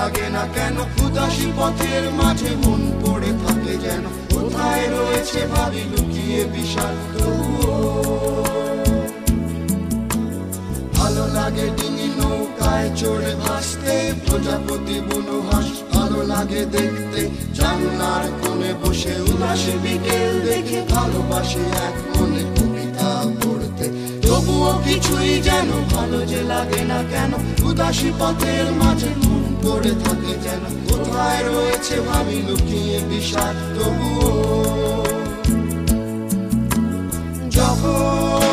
লাগে না কেন? উদাসী পথের মাঝে মন পড়ে থাকে যেন। কোথায় রয়েছে ভাবি লুকিয়ে বিশাল ভালো লাগে ডিঙি নৌকায় চড়ে ভাসতে, প্রজাপতি বুনো হাঁস। ভালো লাগে দেখতে, জানলার কোণে বসে উদাসী বিকেল দেখে ভালোবাসি এক মনে কবিতা পড়তে। তবুও কিছুই যেন ভালো যে লাগে না কেন? উদাসী পথের মাঝে মন পড়ে থাকে যেন। কোথায় রয়েছে ভাবি লুকিয়ে বিষাক্ত যখন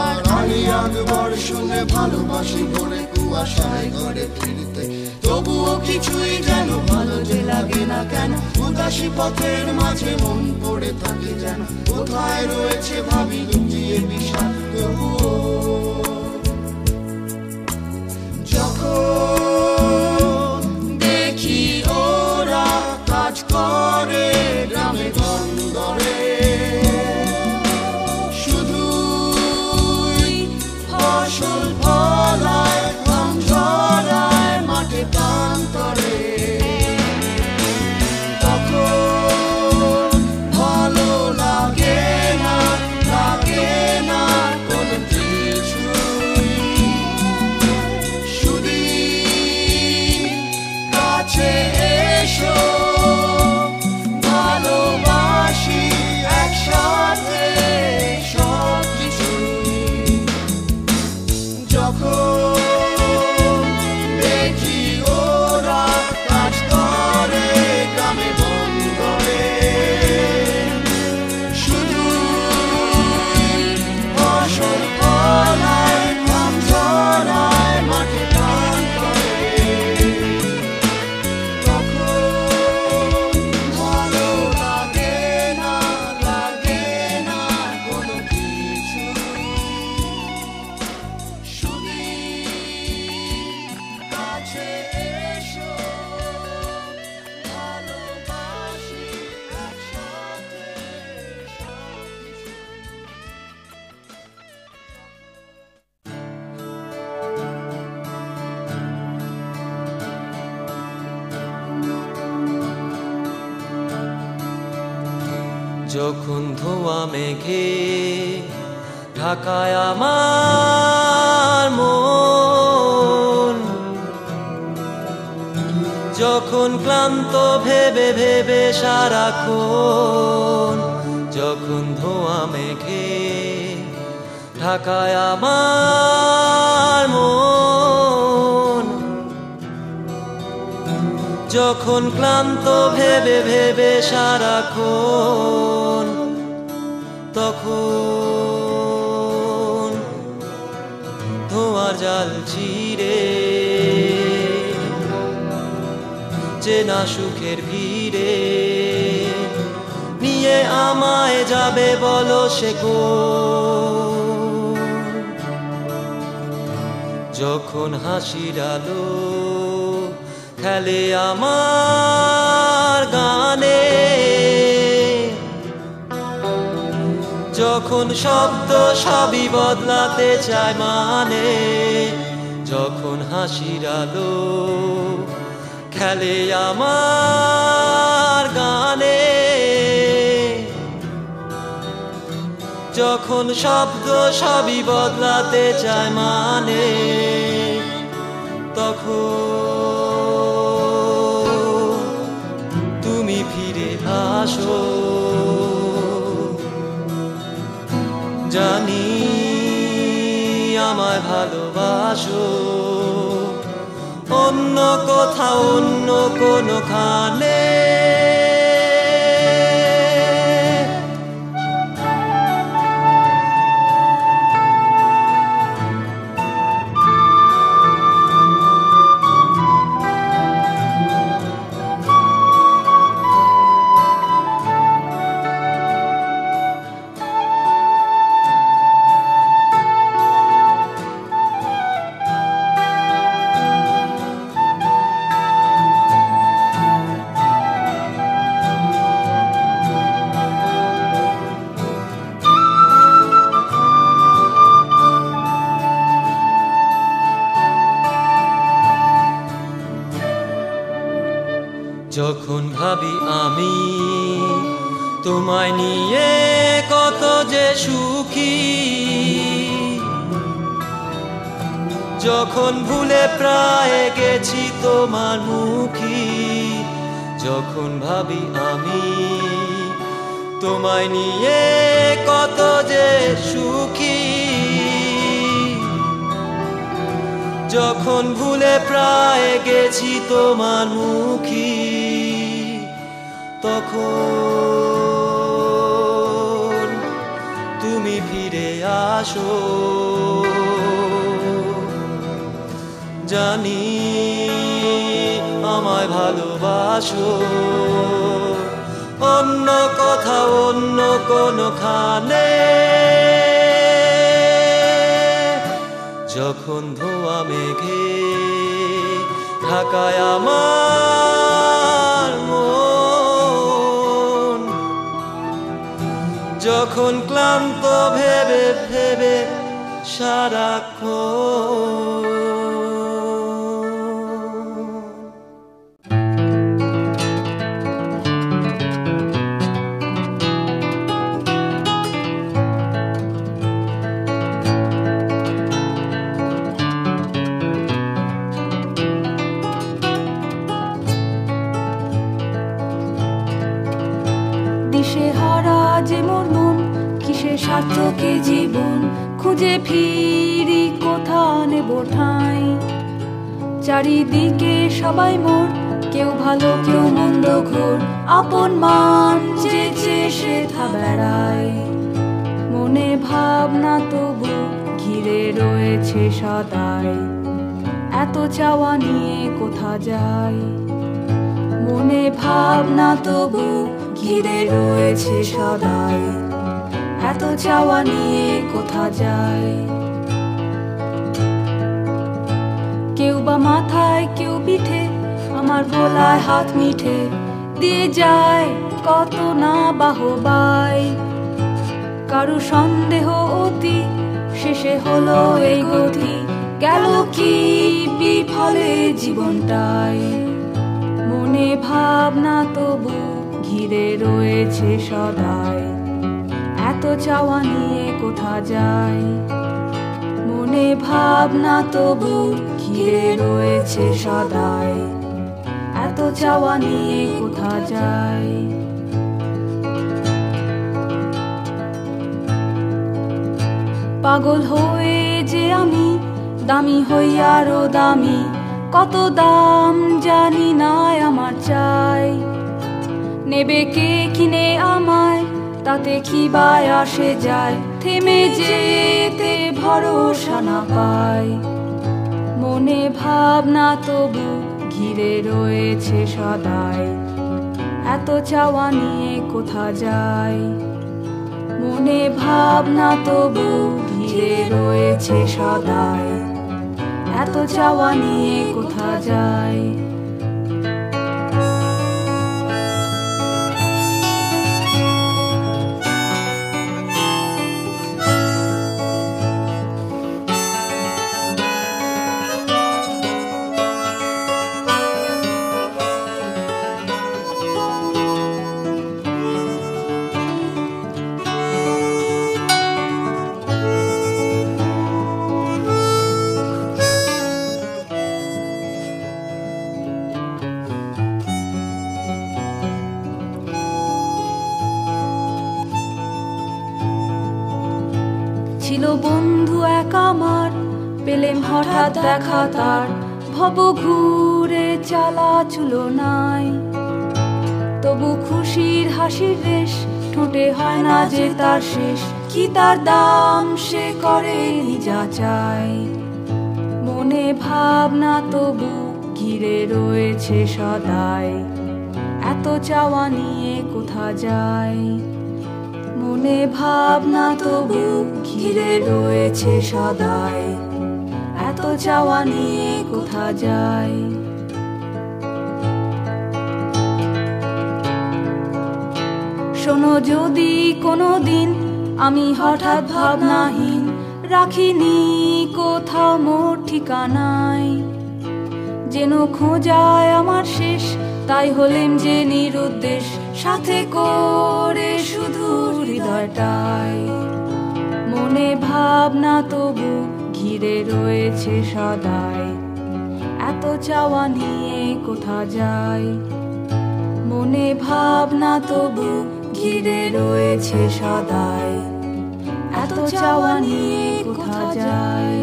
আর আকবর শুনে ভালোবাসি কুয়াশায় ঘরে ফিরতে। তবুও কিছুই যেন ভালো যে লাগে না কেন, উদাসী পথের মাঝে মন পড়ে থাকে যেন। কোথায় রয়েছে ভাবি লুকিয়ে বিষাদ, তবুও যখন দেখি ওরা কাজ করে, গ্রামে বন্দরে যখন ধোয়া মেঘে ঢাকায় আমার মন, যখন ক্লান্ত ভেবে ভেবে সারাক্ষণ, যখন ধোয়া মেঘে ঢাকায় আমার যখন ক্লান্ত, ভেবে ভেবে সারাক্ষণ, তখন ধোঁয়ার জাল চিরে চেনা সুখের ভিড়ে নিয়ে আমায় যাবে বলো সে যখন হাসির আলো খেলে আমার গানে। যখন শব্দ সবই বদলাতে চায় মানে যখন হাসির আলো খেলে আমার গানে। যখন শব্দ সবই বদলাতে চায় মানে তখন আসো। জানি আমার ভালোবাসো। অন্য কোথাও অন্য কোনো সুখী। যখন ভুলে প্রায় গেছি তোমার মুখী, যখন ভাবি আমি তোমায় নিয়ে কত যে সুখী। যখন ভুলে প্রায় গেছি তোমার মুখী, তখন আসো। জানি আমায় ভালোবাসো। অন্য কথা অন্য কোনো খানে যখন ধোয়া মেঘে ঢাকায় আমার যখন ক্লান্ত ভেবে ভেবে হারা যে মোর কিসে সার্থকে জীবন খুঁজে ফিরি কোথা নেব ঠাঁই। চারিদিকে সবাই মোর, কেউ ভালো, কেউ মন্দ ঘোর। আপন মান যে সে বেড়ায় মনে ভাবনা তবু ঘিরে রয়েছে সদাই। এত চাওয়া নিয়ে কোথা যায় মনে ভাবনা তবু ঘিরে রয়েছে সদাই। এত চাওয়া নিয়ে কোথা যায়? কেউ বা মাথায়, কেউ পিঠে, আমার গলায় হাত মিঠে, দিয়ে যায় কত না বাহবাই। কারু সন্দেহ অতি, শেষে হলো এই গতি, গেল কি বিফলে জীবনটাই। মনে ভাবনা তবু ঘিরে রয়েছে সদাই। এত চাওয়া নিয়ে কোথা যায় মনে ভাবনা তবু ঘিরে রয়েছে সদাই। এত চাওয়া নিয়ে কোথা যায় পাগল হয়ে যে আমি, দামি হইয়ারও দামি, কত দাম জানি না আমার চাই। নেবে কে কিনে আমায় তাতে কি বায় আসে যায়? থেমে যেতে ভরসা না পায়। মনে ভাবনা তবু ঘিরে রয়েছে সদাই। এত চাওয়া নিয়ে কোথা যায়? মনে ভাবনা তবু ঘিরে রয়েছে সদাই। এত চাওয়া নিয়ে কোথা যায়? তার ভব ঘুরে চালা চুলো নাই তবু খুশির হাসির রেশ ঠোঁটে হয় না যে তার শেষ। কি তার দাম সে করে যা চায়। মনে ভাবনা তবু ঘিরে রয়েছে সদাই এত চাওয়া নিয়ে কোথা যায়? মনে ভাবনা তবু ঘিরে রয়েছে সদাই এত চাওয়া নিয়ে কোথা যায়? শোনো যদি কোনো দিন আমি হঠাৎ ভাবনাহীন রাখিনি কোথাও মোর ঠিকানায়, যেন খোঁজায় আমার শেষ, তাই হলেম যে নিরুদ্দেশ, সাথে করে শুধু হৃদয়টাই। মনে ভাবনা তবু ঘিরে রয়েছে সদাই। এত চাওয়া নিয়ে কোথা যায়? মনে ভাবনা তবু ঘিরে রয়েছে সদাই। এত চাওয়া নিয়ে কোথা যায়?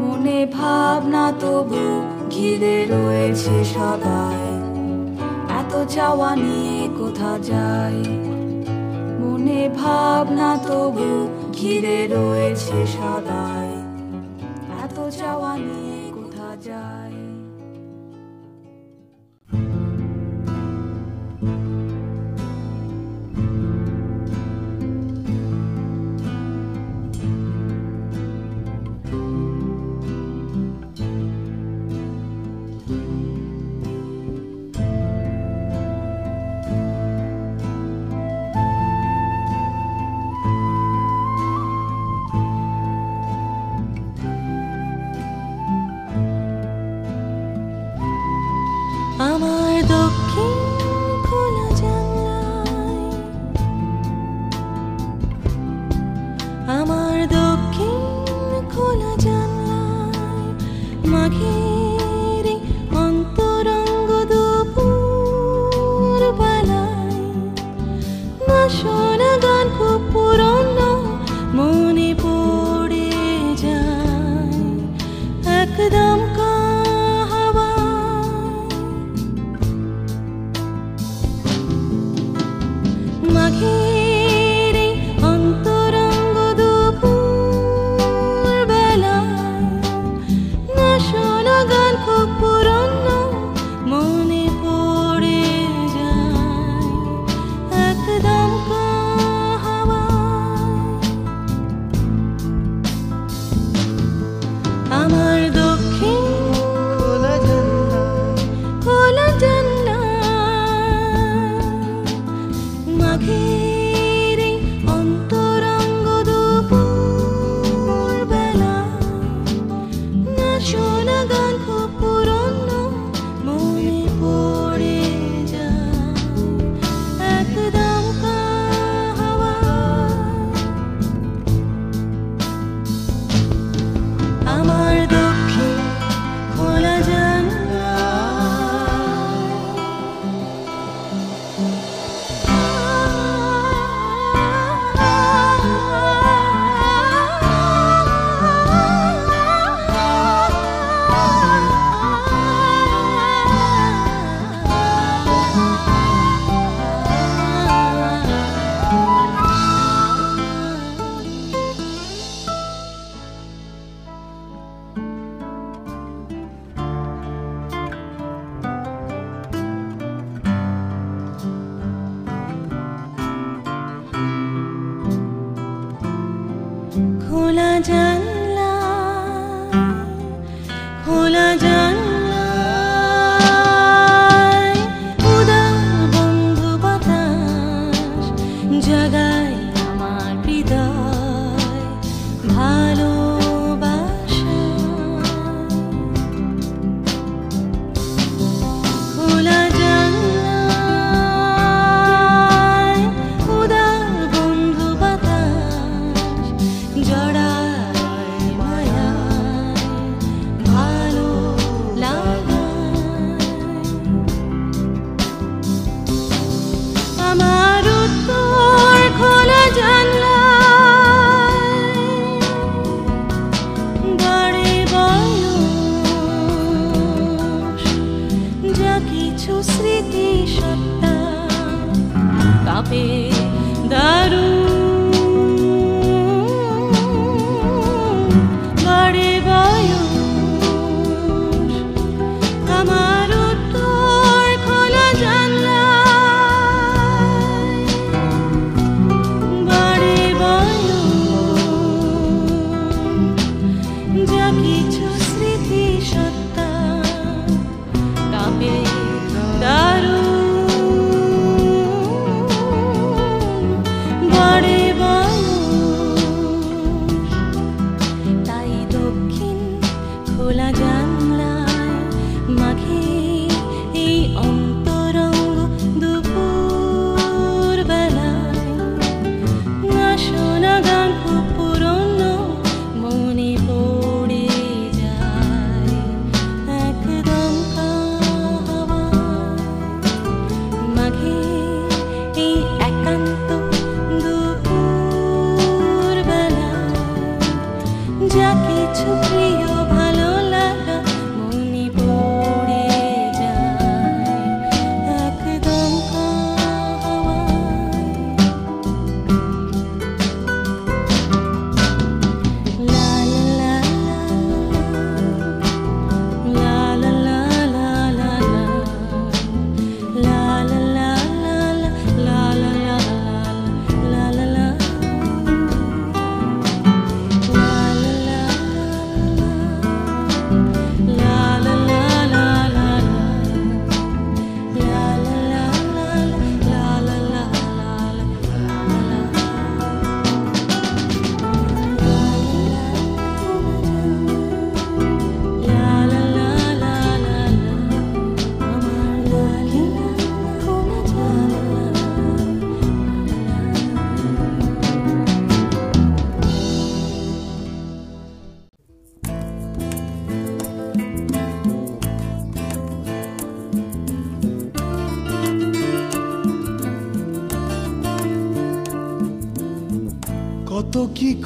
মনে ভাবনা তবু ঘিরে রয়েছে সদাই। এত চাওয়া নিয়ে কোথা যায়? মনে ভাবনা তবু ঘিরে রয়েছে সদাই। এত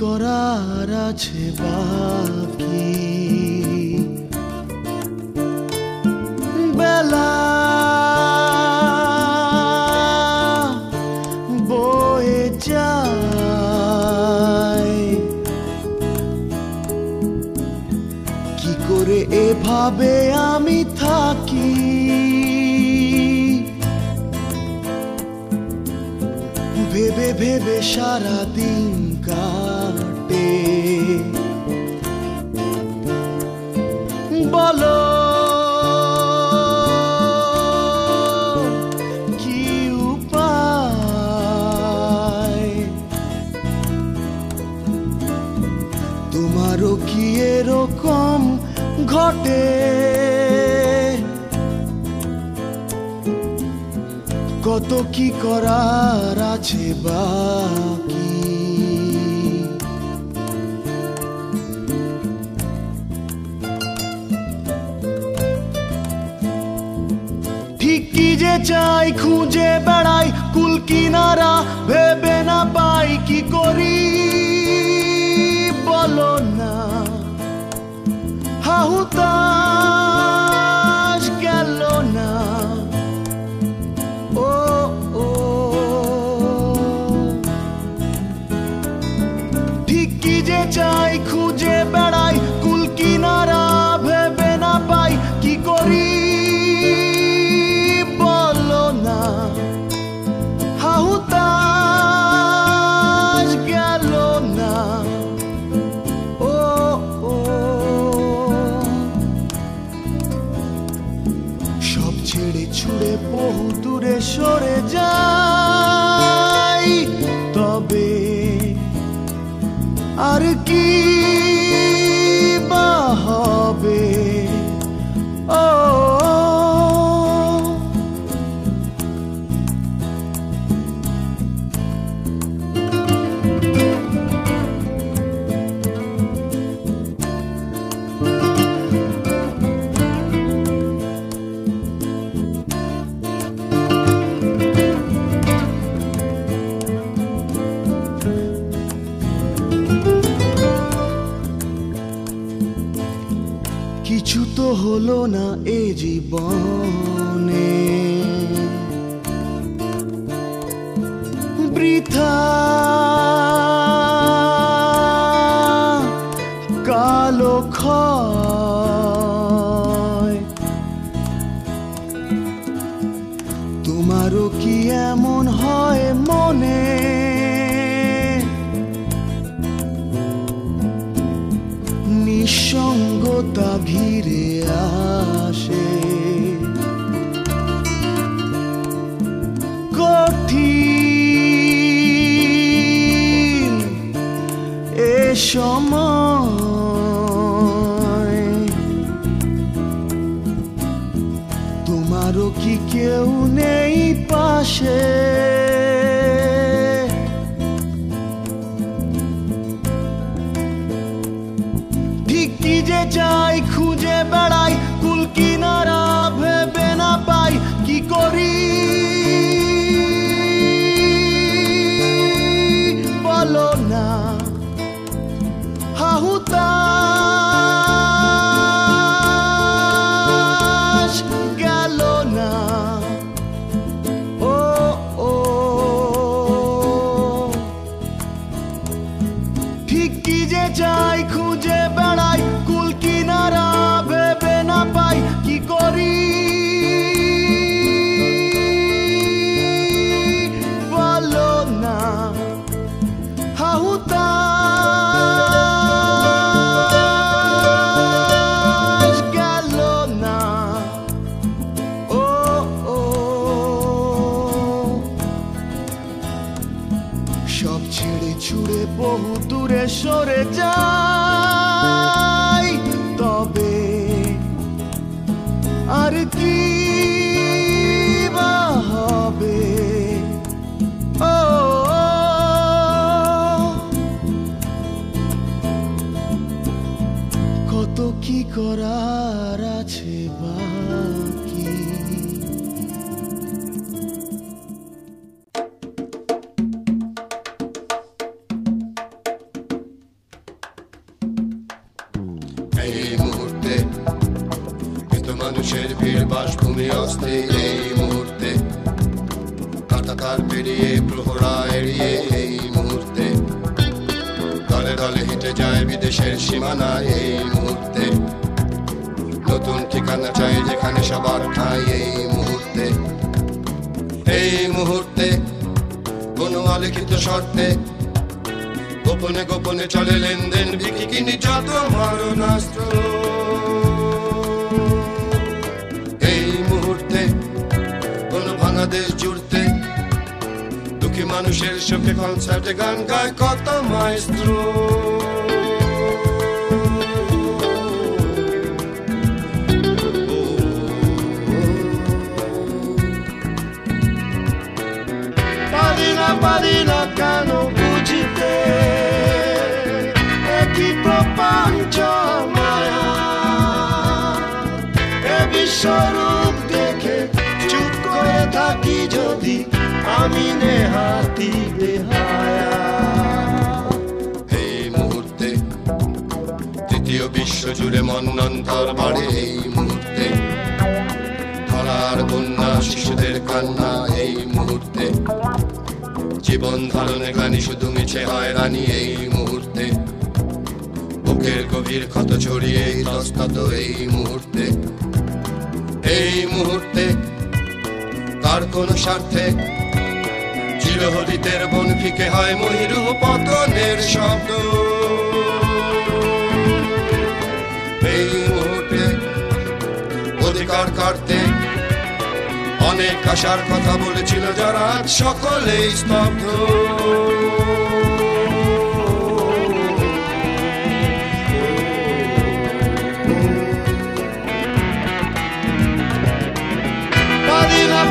করার আছে বাকি। ভাবে কি করে এভাবে আমি থাকি? ভেবে ভেবে সারাদিন কা বলো। কি তোমারও কি এরকম ঘটে? কত কি করার আছে বাকি? চাই খুঁজে বেড়াই কুল কিনারা ভেবে না পাই কি করি। বলো না হাহুতা বহু দূরে সরে যাই। তবে আর কি হলো না এ জীবন। তোমারও কি কেউ নেই পাশে? কত কি করার আছে বাকি? এই মুহূর্তে মৃত মানুষের ভিড়, বাসভূমি অস্তে এই মুহূর্তে কাটাতার পেরিয়ে, প্রহরা এড়িয়ে। এই মুহূর্তে দলে দলে হেঁটে যায় বিদেশের সীমানায়। যেখানে এই মুহূর্তে? এই মুহূর্তে কোনো অলিখিত শর্তে গোপনে গোপনে চলে লেনদেন বিকি কিনি যত মারণাস্ত্র। এই মুহূর্তে কোন ভাঙা দেশ জুড়তে দুঃখী মানুষের সুখে কনসার্টে গান গায় কত মাইস্ত্র না কেন বুঝতে একই প্রপঞ্চ মায়া এ বিশ্বরূপ দেখে চুপ করে থাকি যদি আমি নেহাতি বেহায়া এই মুহূর্তে তৃতীয় বিশ্ব জুড়ে মন্নন্তর বাড়ে এই মুহূর্তে ধরার কন্যা শিশুদের কান্না এই মুহূর্তে জীবন ধারণে গানি শুধু মিছে হয়রানি এই মুহূর্তে। বুকের গভীর ক্ষত ছড়িয়ে তস্তত এই মুহূর্তে। এই মুহূর্তে তার কোন স্বার্থে? চিরহরিতের বন ফিকে হয় মহিরু পতনের শব্দ। এই মুহূর্তে অধিকার কাটতে অনেক আশার কথা বলেছিল যারা সকলেই স্তব্ধ।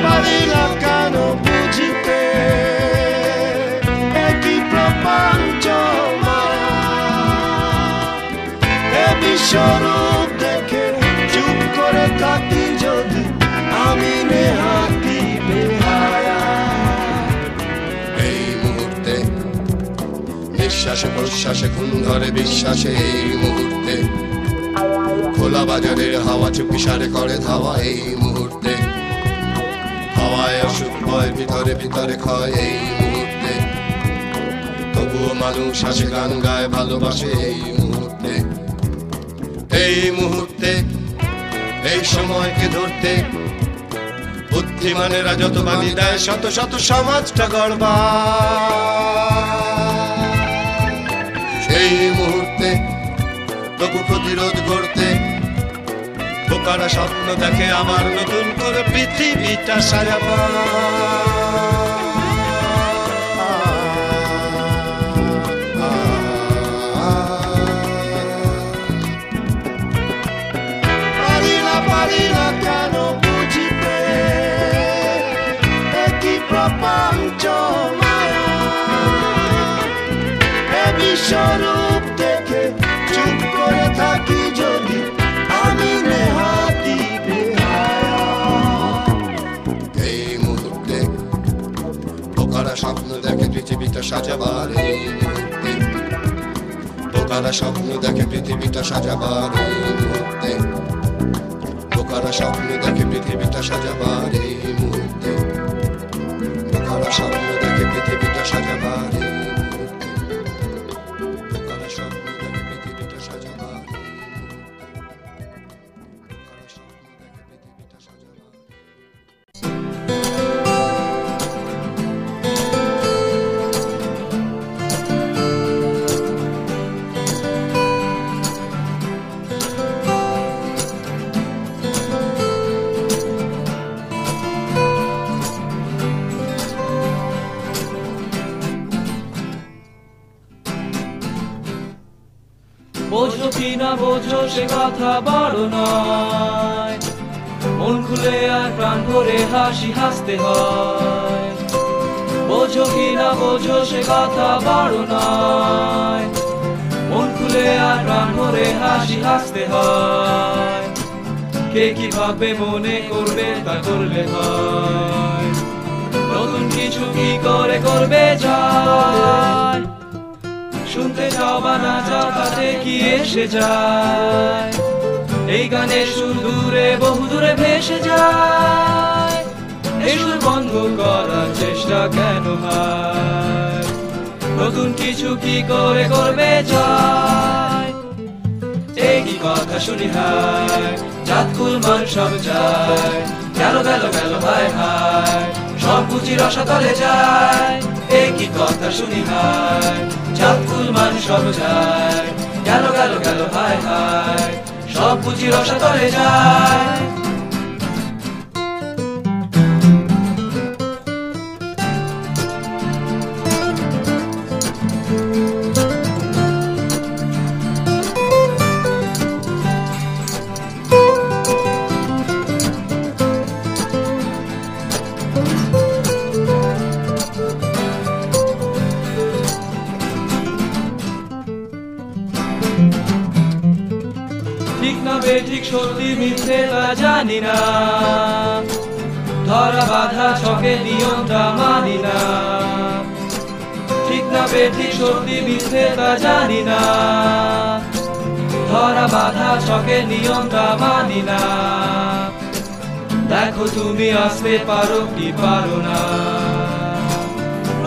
পারি নিঃশ্বাসে প্রশ্বাসে খুন ধরে বিশ্বাসে এই মুহূর্তে? খোলা বাজারের হাওয়া চুপি সারে করে ধাওয়া এই মুহূর্তে। হাওয়ায় অসুখ ভয়, ভিতরে ভিতরে ক্ষয় এই মুহূর্তে। তবুও মানুষ আসে গান গায়, ভালোবাসে এই মুহূর্তে। এই মুহূর্তে, এই সময়কে ধরতে বুদ্ধিমানেরা যত বালি দেয়, শত শত সমাজটা গড়বা সেই মুহূর্তে তবু প্রতিরোধ করতে বোকারা স্বপ্ন দেখে আমার নতুন করে পৃথিবীটা সাজাবা। পারি বোকারা স্বপ্ন দেখে পৃথিবীটা সাজাবার। বোকারা স্বপ্ন দেখে পৃথিবীটা সাজাবার মুহূর্তে। বোকারা স্বপ্ন দেখে পৃথিবীটা সাজাবার এই মুহূর্তে। বোকারা স্বপ্ন দেখে পৃথিবীটা সাজাবার বোঝো সে কথা বড় নয়। মন খুলে আর প্রাণ ভরে হাসি হাসতে হয়। বোঝো কি না বোঝো সে কথা বড় নয়। মন খুলে আর প্রাণ ভরে হাসি হাসতে হয়। কে কি ভাবে মনে করবে তা করলে হয়। নতুন কিছু কি করে করবে যায়? শুনতে যাও বা না চাও, তাতে কি এসে যায়? এই গানে সুর দূরে, বহু দূরে ভেসে যায়। এই সুর বন্ধ করার চেষ্টা কেন হয়? নতুন কিছু কি করে করবে যায়? এই কি কথা শুনি হায়? চাঁদ কুল মান সব যায় গেল গেল গেল, হায় হায়। সব বুঝি রসাতলে যায়। একই কথা শুনি হায় ফুল মান সব যায়। গেল গেল গেল, হায় হায়, সব বুঝি রসাতলে যায়। মিথ্যে তা জানি না। ধরা বাধা ছকে নিয়মটা মানি না। ঠিক না বে ঠিক সত্যি মিথ্যে তা জানি না। ধরা বাধা ছকে নিয়মটা মানি না। দেখো তুমি আসতে পারো কি পারো না।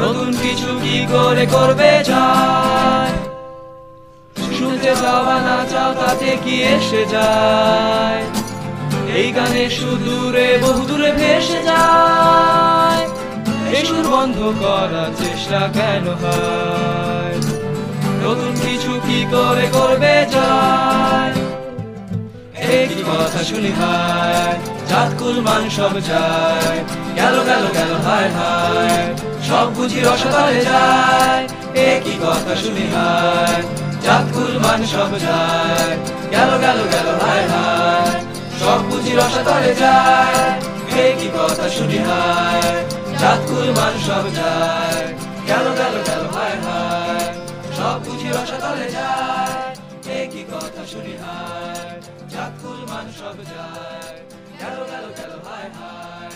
নতুন কিছু কি করে করবে যায়? শুনতে যাওয়া না চাও তাতে কি এসে যায়? এই গানে সুদূরে বহু দূরে ভেসে যায়। এই সুর বন্ধ করার চেষ্টা কেন হয়? নতুন কিছু কি করে করবে যায়? কি কথা শুনি হায় কুল মান সব যায়। গেল গেল গেল, হায় হায়, সব বুঝি রসতলে যায়। এ কি কথা শুনি হায় কুল মান সব যায়। গেল গেল গেল, হায় হায়। সব বুঝি রসতলে যায়। এ কি কথা শুনি হায়। কুল মান সব যায়। গেল গেল গেল, হায় হায়। সব বুঝি রসতলে যায়। এ কি কথা শুনি হায়। কুল মান সব যায়। গেল গেল গেল, হায় হায়।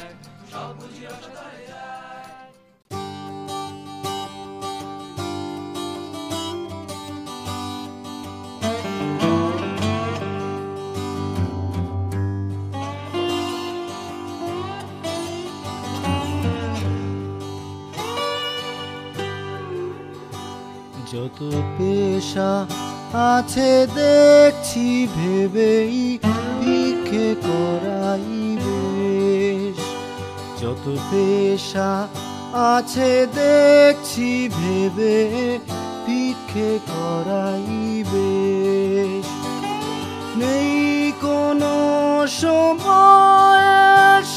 সব বুঝি রসতলে যায়। যত পেশা আছে দেখছি ভেবেই ভিক্ষে করাই বেশ। যত পেশা আছে দেখছি, ভেবে ভিক্ষে করাই বেশ। নেই কোনো সময়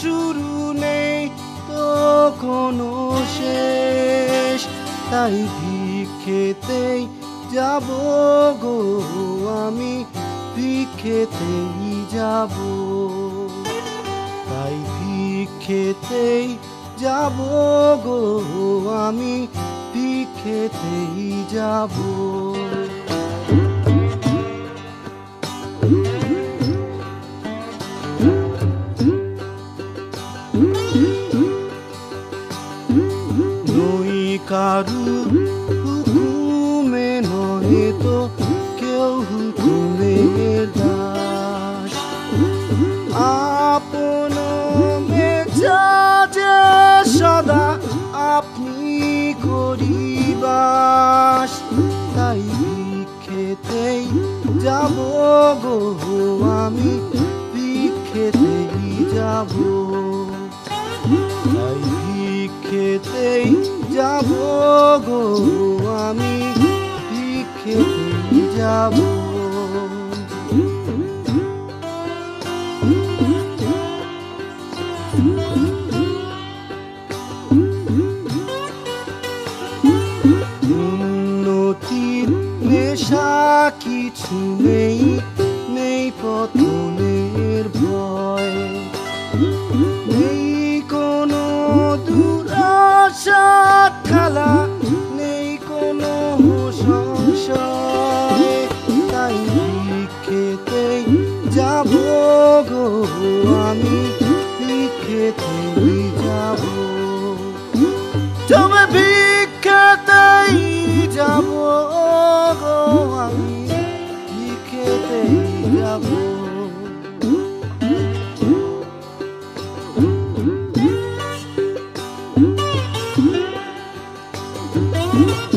শুরু নেই, তো কোনো শেষ। তাই ভিক্ষেতেই যাব গো, আমি ভিক্ষেতেই যাব। তাই ভিক্ষেতেই যাব গো, আমি ভিক্ষেতেই যাব। নই কারু নহে তো কেউ হুকুমের দাস আপন মেজাজে সদা আপনি করিবাস তাই ভিক্ষেতেই যাব গো আমি ভিক্ষেতেই যাব তাই ভিক্ষেতেই যাব গো আমি ভিক্ষেতেই যাব। উন্নতির নেশা কিছু নেই। Mm-hmm.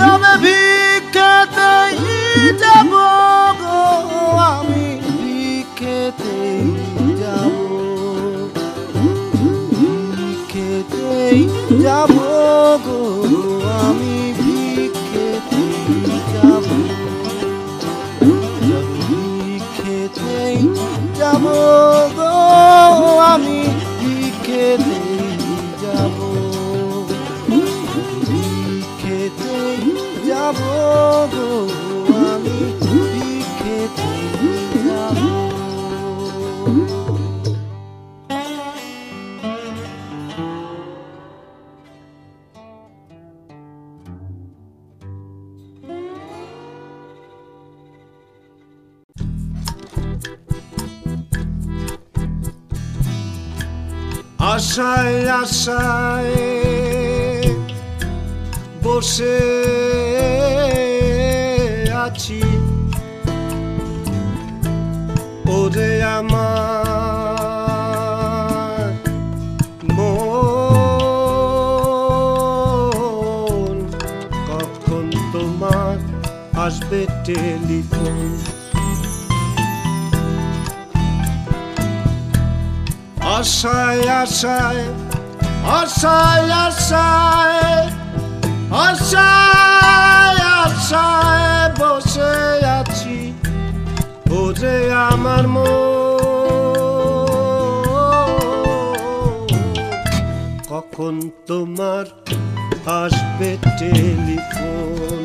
যাবে ভিক্ষেতেই যাব গো, আমি ভিক্ষেতেই যাব। ভিক্ষেতেই যাব গো, আমি ভিক্ষেতেই যাব। খেতেই যাব গো, আমি খেতেই যাব গো আমি আছি। ওরে আমার মন কখন তোমার আসবে টেলিফোন? আশায় আশায় আশায় আশায় আশায় আশায় বসে আছি ওরে আমার মন। কখন তোমার আসবে টেলিফোন?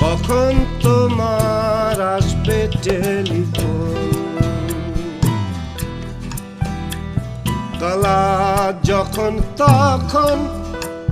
কখন তোমার আসবে টেলিফোন? গলা যখন তখন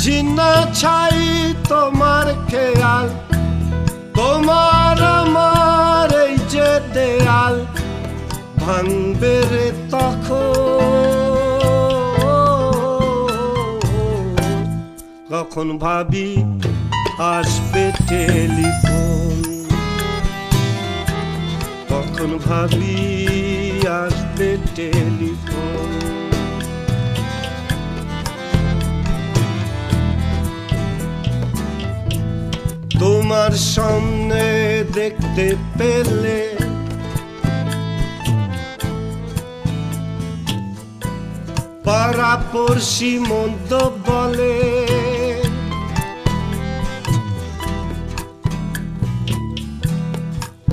বুঝি না ছাই তোমার খেয়াল, তোমার আমার এই যে দেয়াল ভাঙবে রে তখন। কখন ভাবি আসবে টেলিফোন? কখন ভাবি আসবে টেলিফোন? তোমার সামনে দেখতে পেলে পাড়া পড়শি মন্দ বলে।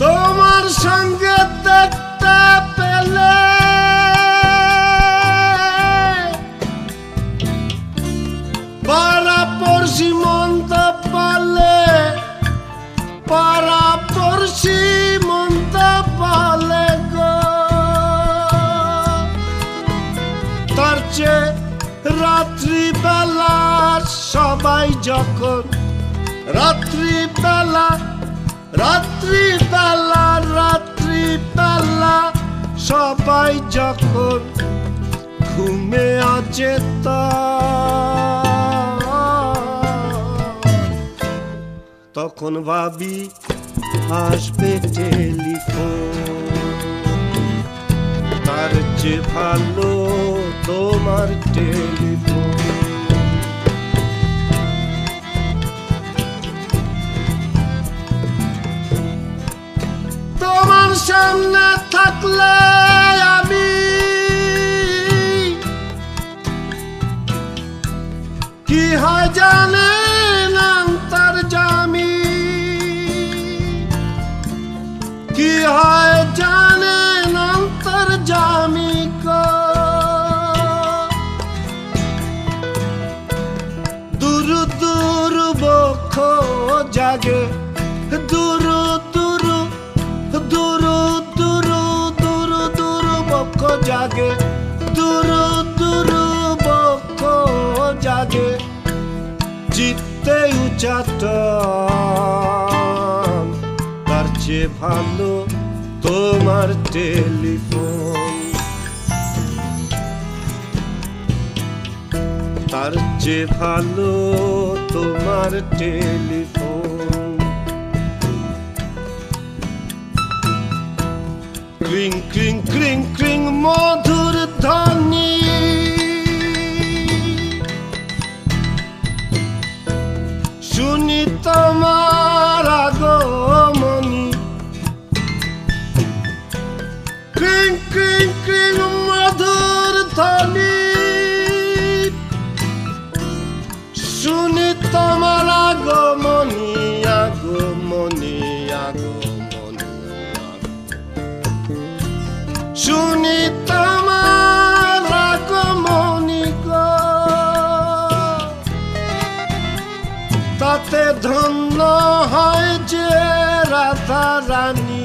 তোমার সঙ্গে দেখতে পেলে সবাই যখন রাত্রিবেলা রাত্রিবেলা রাত্রিবেলা সবাই যখন ঘুমে আছে তখন ভাবি আসবে টেলিফোন। তার যে ভালো তোমার টেলিফোন। সামনে থাকলে আমি কি হয় জানে? উচাট তার চেয়ে ভালো তোমার টেলিফোন। তার চেয়ে ভালো তোমার টেলিফোন। ক্রিং ক্রিং ক্রিং ক্রিং, মধুর ধ্বনি। রানী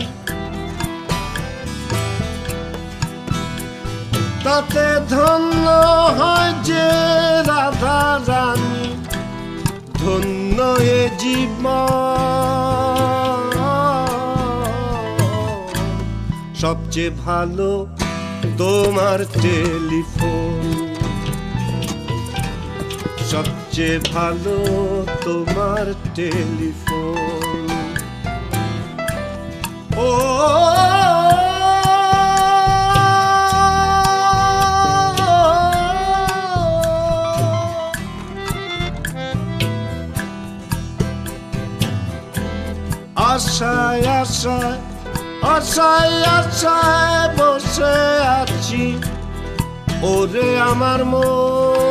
তাতে ধন্য হয় যে রাধা রানী, ধন্য এ জীবন সবচেয়ে ভালো তোমার টেলিফোন। সবচেয়ে ভালো তোমার টেলিফোন। আশায় আশায় আশায় আশায় বসে আছি। ওরে আমার মন।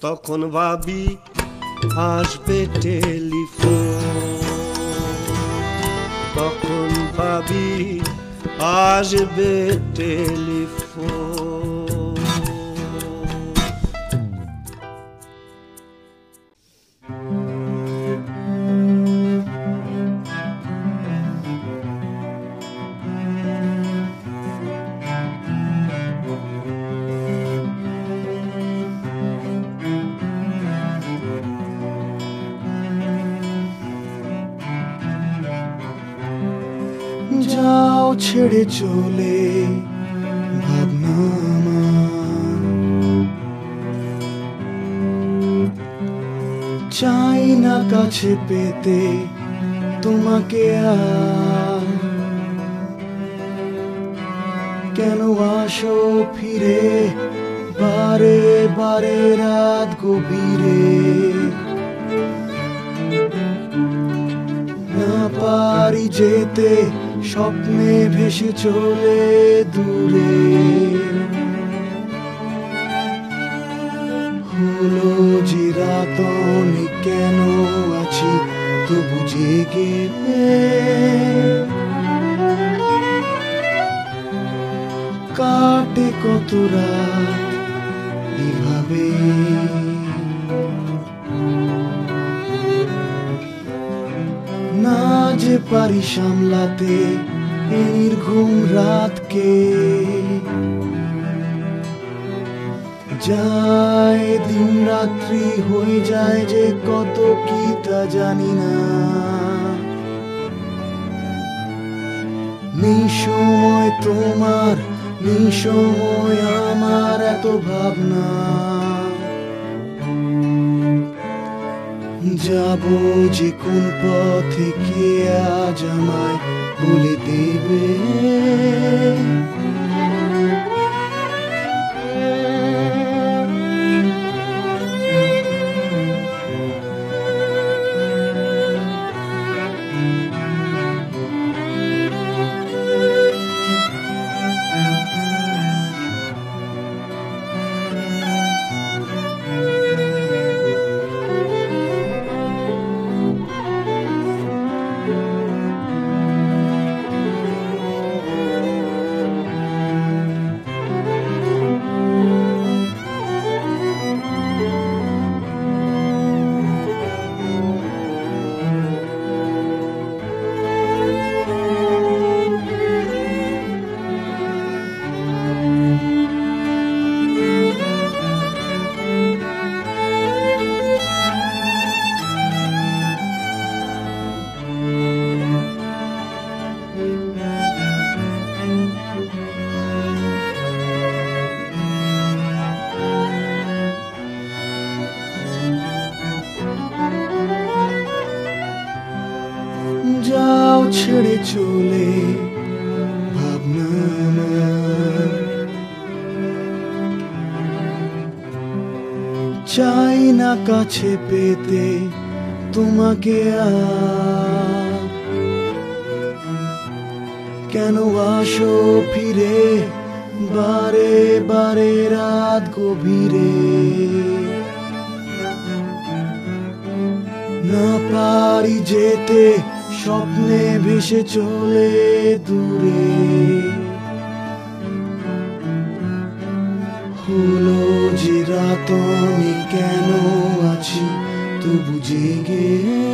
তখন ভাবি আসবে টেলিফোন। তখন ভাবি আসবে টেলিফোন। চলে ভাবনা। চাই না কাছে পেতে তোমাকে আর কেন আসো ফিরে বারে বারে রাত গভীরে না পারি যেতে স্বপ্নে ভেসে চলে দূরে। হলো যে রাত কেন আছি তবু জেগে কাটে কত রাত এভাবে। পারি সামলাতে এই নির্ঘুম রাতকে। যায় দিন রাত্রি হয়ে যায় যে কত কি তা জানি না। নেই সময় তোমার নেই সময় আমার এত ভাবনা। যাব যে কোন পথে কে আজ আমায় বলে দেবে? কাছে পেতে তোমাকে কেন আসো ফিরে, বারে বারে রাত গভীরে? না পারি যেতে, স্বপ্নে ভেসে চলে দূরে। হলো যে রাত আমি কেন আছি? তবু জেগে